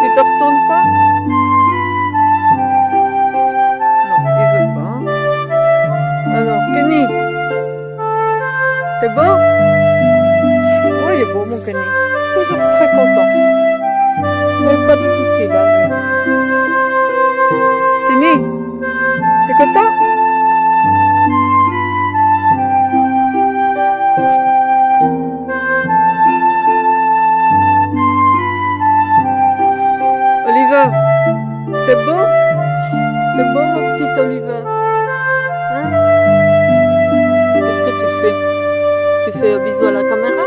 Tu te retournes pas? Non, il veut pas. Alors, Kenny T'es beau Oui, il est beau, mon Kenny. Toujours très content. Mais pas difficile, hein, lui. Kenny T'es content? T'es beau. T'es beau, mon petit Oliver. Hein? Qu'est-ce que tu fais? Tu fais un bisou à la caméra?